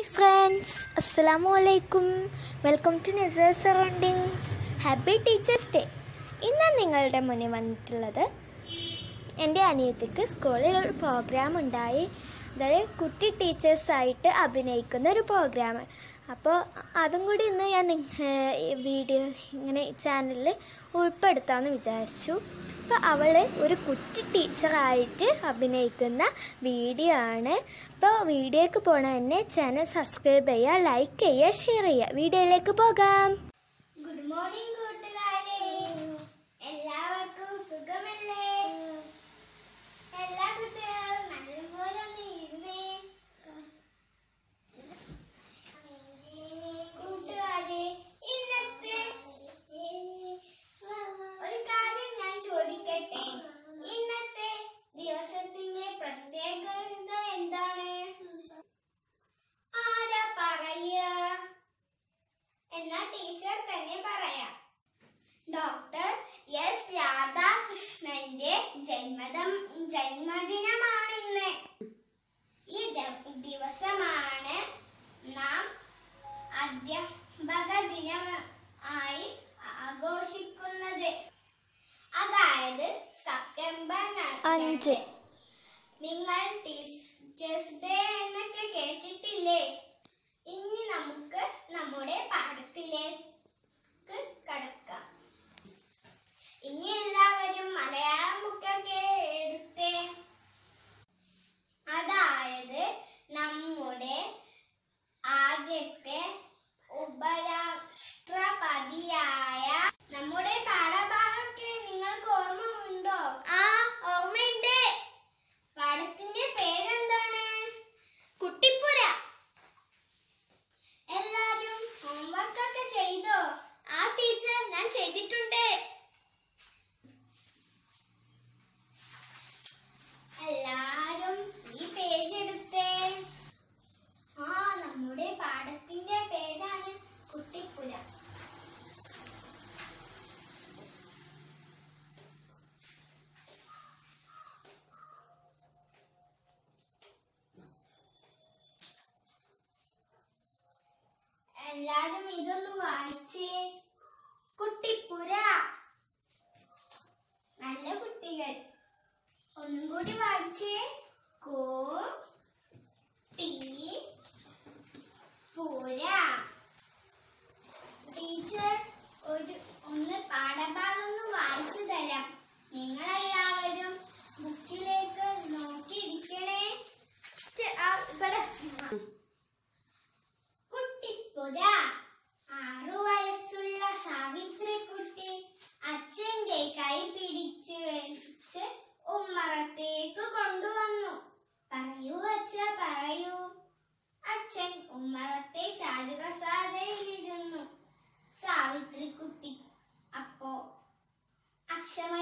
Hi friends അസ്സലാമു അലൈക്കും welcome to Nesar surroundings happy teachers day ഇന്ന് നിങ്ങളുടെ മുന്നിൽ വന്നിട്ടുള്ളത് എന്റെ അനിയത്തിക്ക് സ്കൂളിൽ ഒരു പ്രോഗ്രാം ഉണ്ടായി. അതായത് കുട്ടി ടീച്ചേഴ്സായിട്ട് അഭിനയിക്കുന്ന ഒരു പ്രോഗ്രാം അപ്പോൾ അതും കൂടി ഇന്ന് ഞാൻ വീഡിയോ ഇങ്ങനെ ചാനലിൽ ഉൾപ്പെടുത്താമെന്ന് വിചാരിച്ചു. അപ്പോൾ അവൾ ഒരു കുട്ടി ടീച്ചറായിട്ട് അഭിനയിക്കുന്ന വീഡിയോ ആണ്. അപ്പോൾ വീഡിയോക്ക് പോണ തന്നെ ചാനൽ സബ്സ്ക്രൈബ് ചെയ്യുക ലൈക്ക് ചെയ്യുക ഷെയർ ചെയ്യുക. വീഡിയോയിലേക്ക് പോകാം. ഗുഡ് മോർണിംഗ് ടീച്ചർ തന്നെ പറയാം. ഡോക്ടർ എസ് രാധാകൃഷ്ണന്റെ ജന്മദം ജന്മദിനമാണ് ഇന്ന്. ഈ ദിവസമാണ് നാം അധ്യാപക ദിനം ആയി ആഘോഷിക്കുന്നത്. അതായത് സെപ്റ്റംബർ അഞ്ച്. നിങ്ങൾ ടീച്ചേഴ്സ് ഡേ വായിച്ചേ കോ ടി പുര. ടീച്ചർ ഒരു ഒന്ന് പാഠഭാഗം ഒന്ന് വായിച്ചു തരാം. നിങ്ങളെല്ലാവരും ബുക്കിലേക്ക് നോക്കിയിരിക്കണേ. ഇവിടെ. കുട്ടിപ്പുര അച്ഛ പറയൂ. അച്ഛൻ ഉമ്മറത്തെ ചാരുകസാരയിലിരുന്നു. സാവിത്രി കുട്ടി അപ്പോ അക്ഷമ